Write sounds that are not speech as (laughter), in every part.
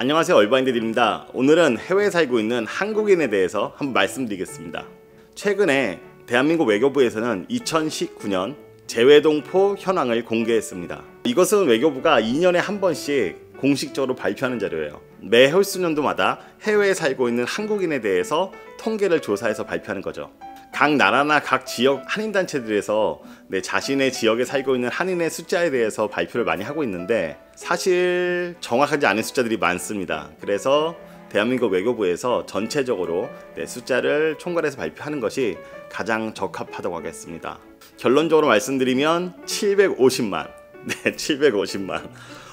안녕하세요 얼바인드입니다. 오늘은 해외에 살고 있는 한국인에 대해서 한번 말씀드리겠습니다. 최근에 대한민국 외교부에서는 2019년 재외동포 현황을 공개했습니다. 이것은 외교부가 2년에 한 번씩 공식적으로 발표하는 자료예요. 매 홀수년도마다 해외에 살고 있는 한국인에 대해서 통계를 조사해서 발표하는 거죠 각 나라나 각 지역 한인단체들에서 내 자신의 지역에 살고 있는 한인의 숫자에 대해서 발표를 많이 하고 있는데 사실 정확하지 않은 숫자들이 많습니다. 그래서 대한민국 외교부에서 전체적으로 네, 숫자를 총괄해서 발표하는 것이 가장 적합하다고 하겠습니다. 결론적으로 말씀드리면 750만. (laughs) 네, 750만.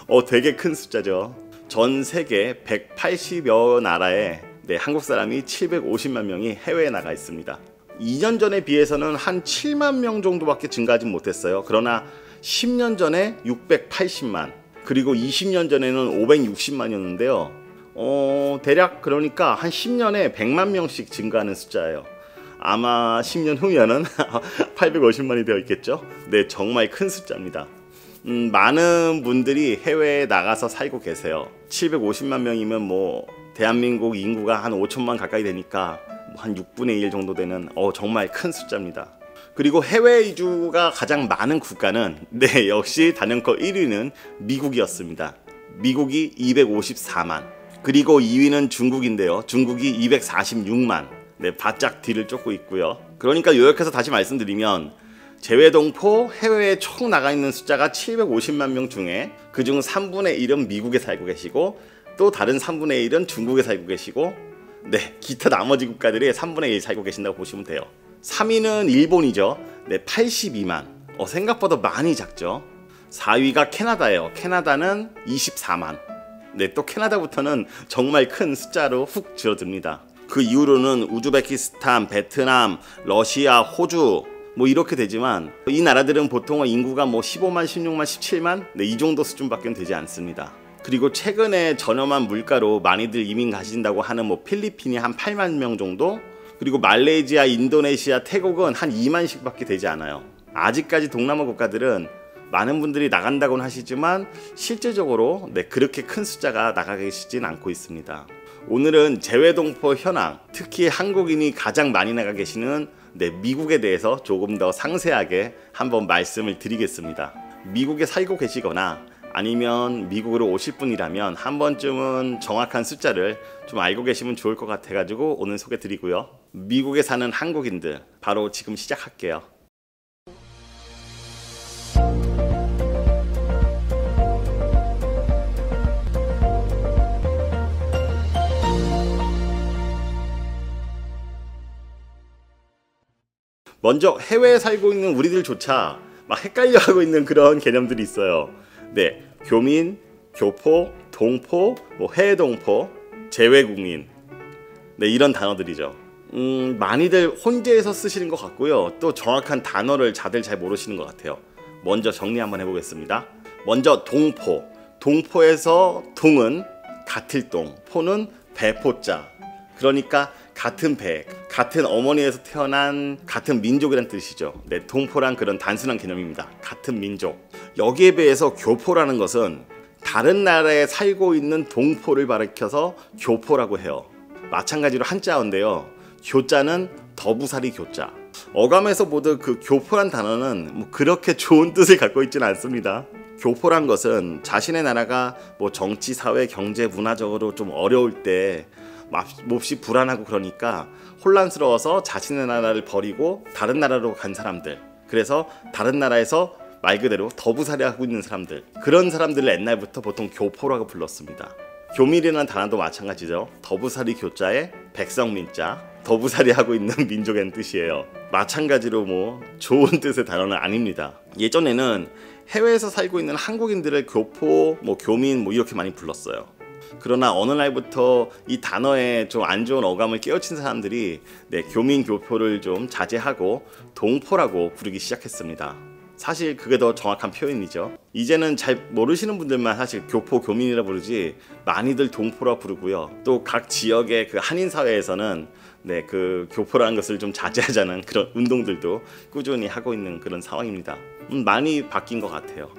어, 되게 큰 숫자죠. 전 세계 180여 나라에 네, 한국 사람이 750만 명이 해외에 나가 있습니다. 2년 전에 비해서는 한 7만 명 정도밖에 증가하지 못했어요. 그러나 10년 전에 680만, 그리고 20년 전에는 560만이었는데요. 어, 대략 그러니까 한 10년에 100만 명씩 증가하는 숫자예요. 아마 10년 후면은 (laughs) 850만이 되어 있겠죠. 네, 정말 큰 숫자입니다. 음, 많은 분들이 해외에 나가서 살고 계세요. 750만 명이면 뭐 대한민국 인구가 한 5천만 가까이 되니까 한 6분의 1 정도 되는 어, 정말 큰 숫자입니다. 그리고 해외 이주가 가장 많은 국가는 (laughs) 네 역시 단연코 1위는 미국이었습니다. 미국이 254만 그리고 2위는 중국인데요. 중국이 246만 네 바짝 뒤를 쫓고 있고요. 그러니까 요약해서 다시 말씀드리면 재외동포 해외에 총 나가 있는 숫자가 750만 명 중에 그중 3분의 1은 미국에 살고 계시고 또 다른 3분의 1은 중국에 살고 계시고 네, 기타 나머지 국가들이 3분의 1 살고 계신다고 보시면 돼요. 3위는 일본이죠. 네, 82만. 어, 생각보다 많이 작죠. 4위가 캐나다예요. 캐나다는 24만. 네, 또 캐나다부터는 정말 큰 숫자로 훅 줄어듭니다. 그 이후로는 우즈베키스탄, 베트남, 러시아, 호주 뭐 이렇게 되지만 이 나라들은 보통 인구가 뭐 15만, 16만, 17만 네, 이 정도 수준밖에 되지 않습니다. 그리고 최근에 저렴한 물가로 많이들 이민 가신다고 하는 뭐 필리핀이 한 8만 명 정도 그리고 말레이시아, 인도네시아, 태국은 한 2만씩밖에 되지 않아요. 아직까지 동남아 국가들은 많은 분들이 나간다고는 하시지만 실제적으로 네, 그렇게 큰 숫자가 나가 계시진 않고 있습니다. 오늘은 재외동포 현황, 특히 한국인이 가장 많이 나가 계시는 네, 미국에 대해서 조금 더 상세하게 한번 말씀을 드리겠습니다. 미국에 살고 계시거나 아니면 미국으로 오실 분이라면 한 번쯤은 정확한 숫자를 좀 알고 계시면 좋을 것 같아 가지고 오늘 소개 드리고요. 미국에 사는 한국인들 바로 지금 시작할게요. 먼저 해외에 살고 있는 우리들조차 막 헷갈려 하고 있는 그런 개념들이 있어요. 네, 교민, 교포, 동포, 뭐 해동포, 재외국민 네 이런 단어들이죠. 음, 많이들 혼재해서 쓰시는 것 같고요. 또 정확한 단어를 다들 잘 모르시는 것 같아요. 먼저 정리 한번 해보겠습니다. 먼저 동포. 동포에서 동은 같을 동, 포는 배포자. 그러니까 같은 배, 같은 어머니에서 태어난 같은 민족이란 뜻이죠. 네, 동포란 그런 단순한 개념입니다. 같은 민족. 여기에 비해서 교포라는 것은 다른 나라에 살고 있는 동포를 가리켜서 교포라고 해요. 마찬가지로 한자어인데요. 교자는 더부살이 교자. 어감에서 모두 그 교포란 단어는 뭐 그렇게 좋은 뜻을 갖고 있지는 않습니다. 교포란 것은 자신의 나라가 뭐 정치, 사회, 경제, 문화적으로 좀 어려울 때 몹시 불안하고 그러니까 혼란스러워서 자신의 나라를 버리고 다른 나라로 간 사람들 그래서 다른 나라에서 말 그대로 더부살이 하고 있는 사람들. 그런 사람들을 옛날부터 보통 교포라고 불렀습니다. 교밀이라는 단어도 마찬가지죠. 더부살이 교자에 백성민자 더부살이 하고 있는 (laughs) 민족의 뜻이에요. 마찬가지로 뭐 좋은 뜻의 단어는 아닙니다. 예전에는 해외에서 살고 있는 한국인들을 교포, 뭐 교민 뭐 이렇게 많이 불렀어요. 그러나 어느 날부터 이 단어에 좀 안 좋은 어감을 깨우친 사람들이 네, 교민 교포를 좀 자제하고 동포라고 부르기 시작했습니다. 사실 그게 더 정확한 표현이죠. 이제는 잘 모르시는 분들만 사실 교포 교민이라 부르지 많이들 동포라 부르고요. 또 각 지역의 그 한인 사회에서는 네, 그 교포라는 것을 좀 자제하자는 (laughs) 그런 운동들도 꾸준히 하고 있는 그런 상황입니다. 음, 많이 바뀐 것 같아요.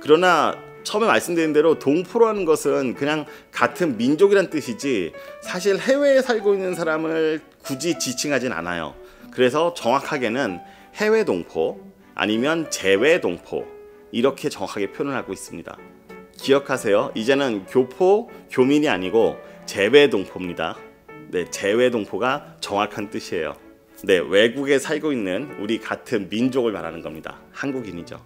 그러나 처음에 말씀드린 대로 동포라는 것은 그냥 같은 민족이란 뜻이지 사실 해외에 살고 있는 사람을 굳이 지칭하진 않아요. 그래서 정확하게는 해외 동포 아니면 재외 동포 이렇게 정확하게 표현을 하고 있습니다. 기억하세요. 이제는 교포, 교민이 아니고 재외 동포입니다. 네, 재외 동포가 정확한 뜻이에요. 네, 외국에 살고 있는 우리 같은 민족을 말하는 겁니다. 한국인이죠.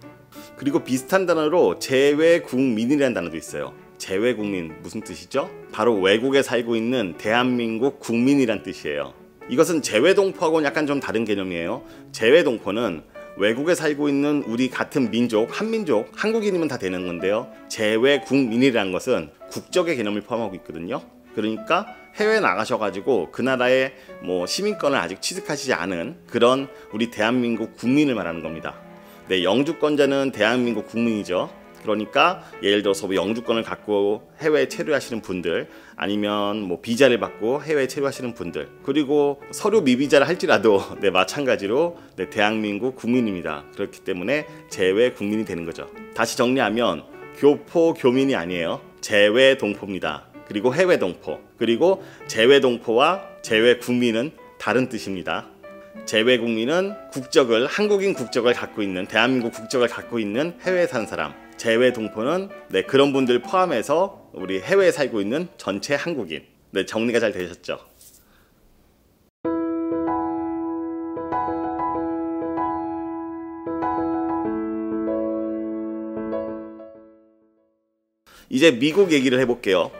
그리고 비슷한 단어로 재외국민이라는 단어도 있어요. 재외국민 무슨 뜻이죠? 바로 외국에 살고 있는 대한민국 국민이란 뜻이에요. 이것은 재외동포하고는 약간 좀 다른 개념이에요. 재외동포는 외국에 살고 있는 우리 같은 민족, 한민족, 한국인이면 다 되는 건데요. 재외국민이라는 것은 국적의 개념을 포함하고 있거든요. 그러니까 해외 나가셔가지고 그 나라의 뭐 시민권을 아직 취득하시지 않은 그런 우리 대한민국 국민을 말하는 겁니다. 네, 영주권자는 대한민국 국민이죠. 그러니까 예를 들어서 뭐 영주권을 갖고 해외에 체류하시는 분들 아니면 뭐 비자를 받고 해외에 체류하시는 분들 그리고 서류 미비자를 할지라도 (laughs) 네 마찬가지로 네 대한민국 국민입니다. 그렇기 때문에 재외 국민이 되는 거죠. 다시 정리하면 교포 교민이 아니에요. 재외 동포입니다. 그리고 해외 동포 그리고 재외 동포와 재외 국민은 다른 뜻입니다. 재외 국민은 국적을 한국인 국적을 갖고 있는 대한민국 국적을 갖고 있는 해외에 산 사람. 재외 동포는 네, 그런 분들 포함해서 우리 해외에 살고 있는 전체 한국인. 네, 정리가 잘 되셨죠? 이제 미국 얘기를 해볼게요.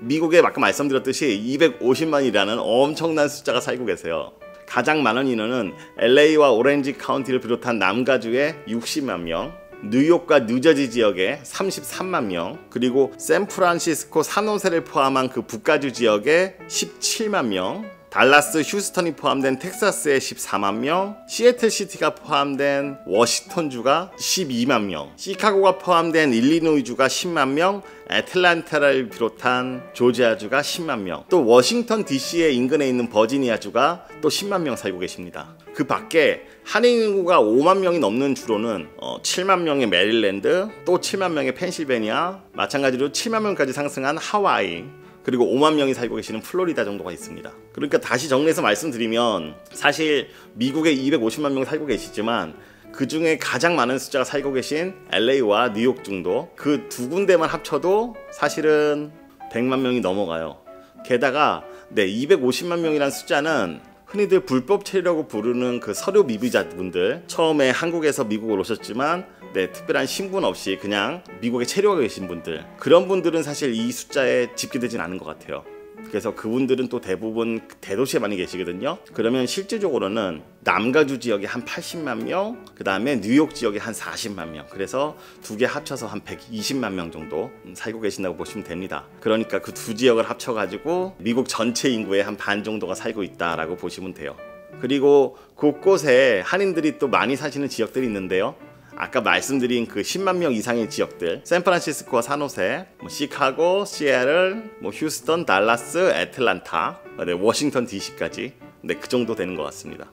미국에 아까 말씀드렸듯이 250만이라는 엄청난 숫자가 살고 계세요. 가장 많은 인원은 LA와 오렌지 카운티를 비롯한 남가주의 60만 명, 뉴욕과 뉴저지 지역에 33만 명, 그리고 샌프란시스코 산호세를 포함한 그 북가주 지역에 17만 명, 달라스, 휴스턴이 포함된 텍사스에 14만 명, 시애틀 시티가 포함된 워싱턴 주가 12만 명, 시카고가 포함된 일리노이 주가 10만 명, 애틀란타를 비롯한 조지아 주가 10만 명, 또 워싱턴 DC의 인근에 있는 버지니아 주가 또 10만 명 살고 계십니다. 그 밖에 한인 인구가 5만 명이 넘는 주로는 어, 7만 명의 메릴랜드, 또 7만 명의 펜실베니아, 마찬가지로 7만 명까지 상승한 하와이, 그리고 5만 명이 살고 계시는 플로리다 정도가 있습니다. 그러니까 다시 정리해서 말씀드리면 사실 미국에 250만 명 살고 계시지만 그 중에 가장 많은 숫자가 살고 계신 LA와 뉴욕 정도 그 두 군데만 합쳐도 사실은 100만 명이 넘어가요. 게다가 네 250만 명이란 숫자는 흔히들 불법 체류라고 부르는 그 서류 미비자분들 처음에 한국에서 미국으로 오셨지만 네, 특별한 신분 없이 그냥 미국에 체류하고 계신 분들 그런 분들은 사실 이 숫자에 집계되진 않은 것 같아요. 그래서 그분들은 또 대부분 대도시에 많이 계시거든요. 그러면 실질적으로는 남가주 지역에 한 80만 명, 그 다음에 뉴욕 지역에 한 40만 명. 그래서 두 개 합쳐서 한 120만 명 정도 살고 계신다고 보시면 됩니다. 그러니까 그 두 지역을 합쳐가지고 미국 전체 인구의 한 반 정도가 살고 있다라고 보시면 돼요. 그리고 곳곳에 한인들이 또 많이 사시는 지역들이 있는데요. 아까 말씀드린 그 10만 명 이상의 지역들 샌프란시스코와 산호세, 뭐 시카고, 시애틀, 뭐 휴스턴, 달라스, 애틀란타, 네, 워싱턴 DC까지 네, 그 정도 되는 것 같습니다.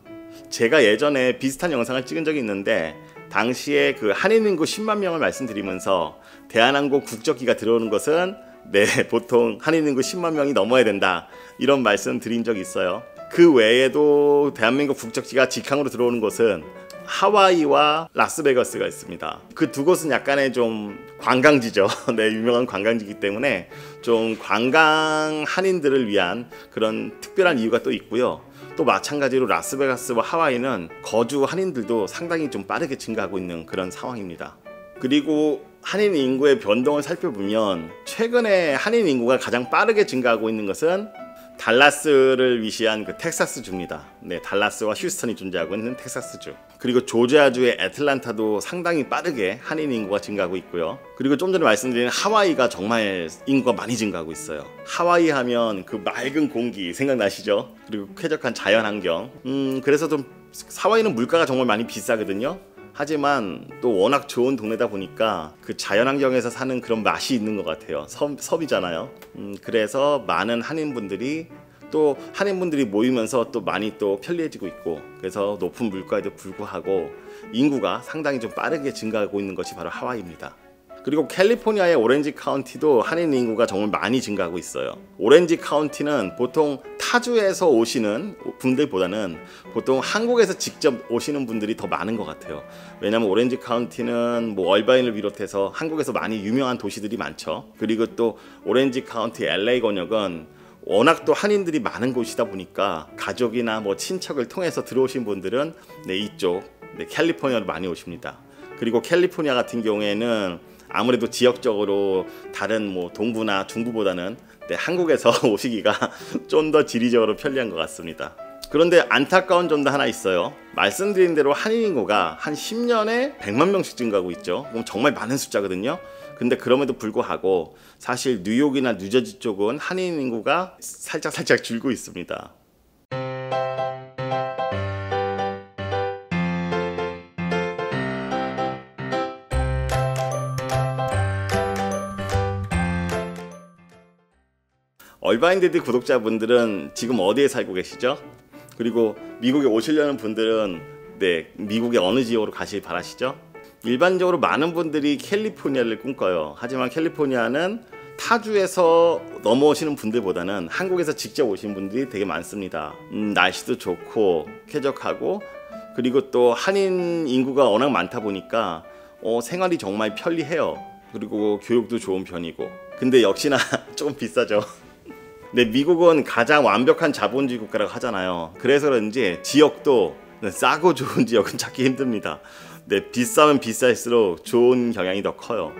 제가 예전에 비슷한 영상을 찍은 적이 있는데 당시에 그 한인 인구 10만 명을 말씀드리면서 대한항공 국적기가 들어오는 것은 네 보통 한인 인구 10만 명이 넘어야 된다 이런 말씀 드린 적이 있어요. 그 외에도 대한민국 국적지가 직항으로 들어오는 곳은 하와이와 라스베가스가 있습니다. 그 두 곳은 약간의 좀 관광지죠. (laughs) 네, 유명한 관광지이기 때문에 좀 관광 한인들을 위한 그런 특별한 이유가 또 있고요. 또 마찬가지로 라스베가스와 하와이는 거주 한인들도 상당히 좀 빠르게 증가하고 있는 그런 상황입니다. 그리고 한인 인구의 변동을 살펴보면 최근에 한인 인구가 가장 빠르게 증가하고 있는 것은 달라스를 위시한 그 텍사스 주입니다. 네, 달라스와 휴스턴이 존재하고 있는 텍사스 주. 그리고 조지아주의 애틀란타도 상당히 빠르게 한인 인구가 증가하고 있고요. 그리고 좀 전에 말씀드린 하와이가 정말 인구가 많이 증가하고 있어요. 하와이 하면 그 맑은 공기 생각나시죠? 그리고 쾌적한 자연 환경. 음, 그래서 좀 하와이는 물가가 정말 많이 비싸거든요. 하지만 또 워낙 좋은 동네다 보니까 그 자연환경에서 사는 그런 맛이 있는 것 같아요. 섭, 섭이잖아요. 음, 그래서 많은 한인분들이 또 한인분들이 모이면서 또 많이 또 편리해지고 있고 그래서 높은 물가에도 불구하고 인구가 상당히 좀 빠르게 증가하고 있는 것이 바로 하와이입니다. 그리고 캘리포니아의 오렌지 카운티도 한인 인구가 정말 많이 증가하고 있어요. 오렌지 카운티는 보통 타주에서 오시는 분들보다는 보통 한국에서 직접 오시는 분들이 더 많은 것 같아요. 왜냐하면 오렌지 카운티는 뭐 얼바인을 비롯해서 한국에서 많이 유명한 도시들이 많죠. 그리고 또 오렌지 카운티 LA 권역은 워낙 또 한인들이 많은 곳이다 보니까 가족이나 뭐 친척을 통해서 들어오신 분들은 네, 이쪽 네, 캘리포니아로 많이 오십니다. 그리고 캘리포니아 같은 경우에는 아무래도 지역적으로 다른 뭐 동부나 중부보다는 네, 한국에서 (laughs) 오시기가 좀 더 지리적으로 편리한 것 같습니다. 그런데 안타까운 점도 하나 있어요. 말씀드린 대로 한인 인구가 한 10년에 100만 명씩 증가하고 있죠. 그럼 정말 많은 숫자거든요. 근데 그럼에도 불구하고 사실 뉴욕이나 뉴저지 쪽은 한인 인구가 살짝 살짝 줄고 있습니다. 얼바인데드 구독자분들은 지금 어디에 살고 계시죠? 그리고 미국에 오시려는 분들은 네 미국의 어느 지역으로 가실 바라시죠? 일반적으로 많은 분들이 캘리포니아를 꿈꿔요. 하지만 캘리포니아는 타주에서 넘어오시는 분들보다는 한국에서 직접 오신 분들이 되게 많습니다. 음, 날씨도 좋고 쾌적하고 그리고 또 한인 인구가 워낙 많다 보니까 어, 생활이 정말 편리해요. 그리고 교육도 좋은 편이고. 근데 역시나 (laughs) 조금 비싸죠. 근데 미국은 가장 완벽한 자본주의 국가라고 하잖아요. 그래서 그런지 지역도 싸고 좋은 지역은 찾기 힘듭니다. 네, 비싸면 비쌀수록 좋은 경향이 더 커요.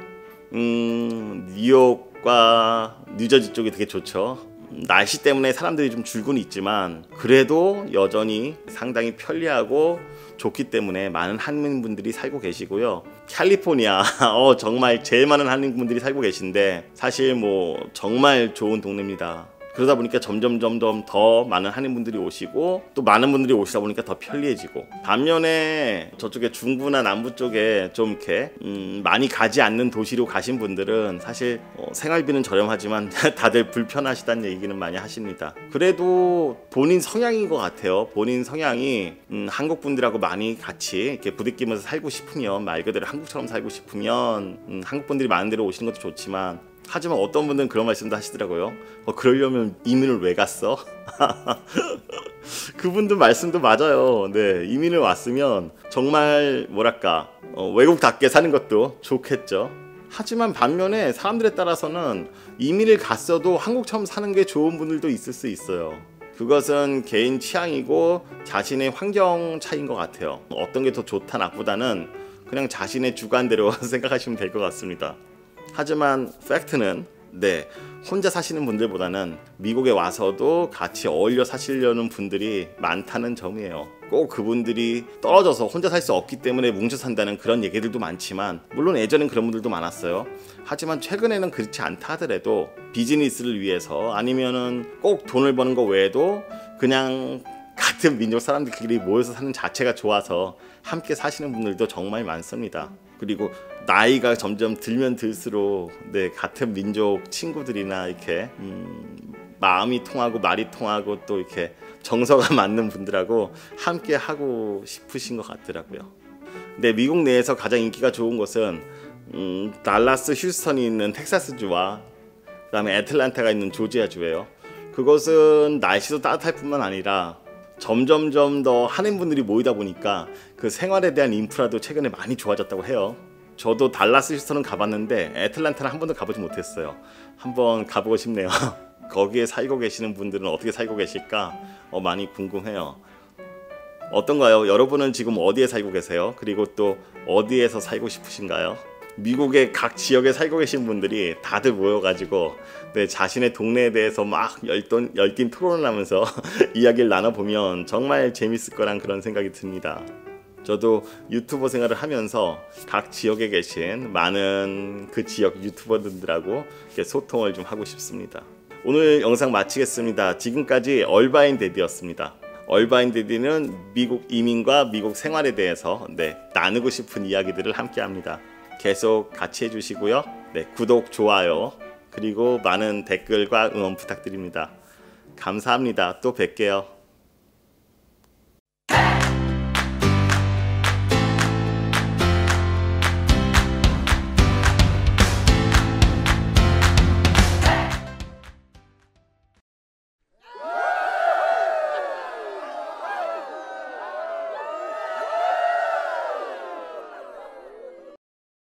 음, 뉴욕과 뉴저지 쪽이 되게 좋죠. 날씨 때문에 사람들이 좀 줄곤 있지만 그래도 여전히 상당히 편리하고 좋기 때문에 많은 한민분들이 살고 계시고요. 캘리포니아 (laughs) 어, 정말 제일 많은 한민분들이 살고 계신데 사실 뭐 정말 좋은 동네입니다. 그러다 보니까 점점 점점 더 많은 한인분들이 오시고 또 많은 분들이 오시다 보니까 더 편리해지고 반면에 저쪽에 중부나 남부 쪽에 좀 이렇게 음 많이 가지 않는 도시로 가신 분들은 사실 어 생활비는 저렴하지만 (laughs) 다들 불편하시다는 얘기는 많이 하십니다. 그래도 본인 성향인 것 같아요. 본인 성향이 음 한국 분들하고 많이 같이 이렇게 부딪히면서 살고 싶으면 말 그대로 한국처럼 살고 싶으면 음 한국 분들이 많은 데로 오시는 것도 좋지만 하지만 어떤 분들은 그런 말씀도 하시더라고요. 어, 그러려면 이민을 왜 갔어? (laughs) 그분들 말씀도 맞아요. 네, 이민을 왔으면 정말 뭐랄까 어, 외국답게 사는 것도 좋겠죠. 하지만 반면에 사람들에 따라서는 이민을 갔어도 한국처럼 사는 게 좋은 분들도 있을 수 있어요. 그것은 개인 취향이고 자신의 환경 차이인 것 같아요. 어떤 게 더 좋다 나쁘다는 그냥 자신의 주관대로 (laughs) 생각하시면 될 것 같습니다. 하지만 팩트는 네 혼자 사시는 분들보다는 미국에 와서도 같이 어울려 사시려는 분들이 많다는 점이에요. 꼭 그분들이 떨어져서 혼자 살 수 없기 때문에 뭉쳐 산다는 그런 얘기들도 많지만 물론 예전엔 그런 분들도 많았어요. 하지만 최근에는 그렇지 않다 하더라도 비즈니스를 위해서 아니면은 꼭 돈을 버는 거 외에도 그냥 같은 민족 사람들끼리 모여서 사는 자체가 좋아서 함께 사시는 분들도 정말 많습니다. 그리고 나이가 점점 들면 들수록 네 같은 민족 친구들이나 이렇게 음, 마음이 통하고 말이 통하고 또 이렇게 정서가 (laughs) 맞는 분들하고 함께 하고 싶으신 것 같더라고요. 네 미국 내에서 가장 인기가 좋은 곳은 음, 달라스 휴스턴이 있는 텍사스주와 그다음에 애틀란타가 있는 조지아주예요. 그것은 날씨도 따뜻할 뿐만 아니라 점점점 더 한인분들이 모이다 보니까 그 생활에 대한 인프라도 최근에 많이 좋아졌다고 해요. 저도 달라스 휴스턴은 가봤는데 애틀란타는 한 번도 가보지 못했어요. 한번 가보고 싶네요. (laughs) 거기에 살고 계시는 분들은 어떻게 살고 계실까 어, 많이 궁금해요. 어떤가요? 여러분은 지금 어디에 살고 계세요? 그리고 또 어디에서 살고 싶으신가요? 미국의 각 지역에 살고 계신 분들이 다들 모여가지고 네, 자신의 동네에 대해서 막 열돈, 열띤 토론을 하면서 (laughs) 이야기를 나눠보면 정말 재밌을 거란 그런 생각이 듭니다. 저도 유튜버 생활을 하면서 각 지역에 계신 많은 그 지역 유튜버들하고 소통을 좀 하고 싶습니다. 오늘 영상 마치겠습니다. 지금까지 얼바인 데디였습니다. 얼바인 데디는 미국 이민과 미국 생활에 대해서 네, 나누고 싶은 이야기들을 함께 합니다. 계속 같이 해주시고요. 네, 구독, 좋아요, 그리고 많은 댓글과 응원 부탁드립니다. 감사합니다. 또 뵐게요.